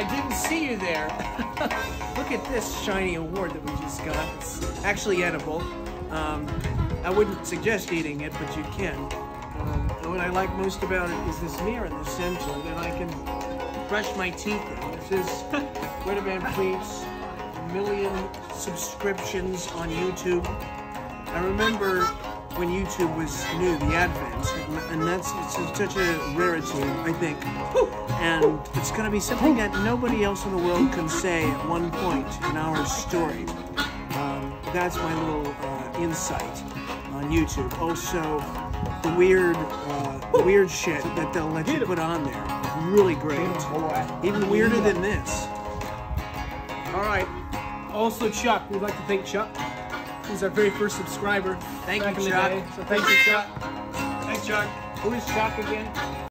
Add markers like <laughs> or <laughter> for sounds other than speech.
I didn't see you there. <laughs> Look at this shiny award that we just got. It's actually edible. Um, I wouldn't suggest eating it, but you can. Um, and what I like most about it is this mirror in the center that I can brush my teeth in. This is <laughs> Van Fleet's million subscriptions on YouTube. I remember when YouTube was new, the advent, and that's it's such a rarity, I think. And it's going to be something that nobody else in the world can say at one point in our story. Um, that's my little uh, insight on YouTube. Also, the weird, uh, weird shit that they'll let you put on there. Really great. Even weirder than this. All right. Also, Chuck, we'd like to thank Chuck. Who's our very first subscriber. Thank you, Chuck. So thank you, Chuck. Thanks, Chuck. Who is Chuck again?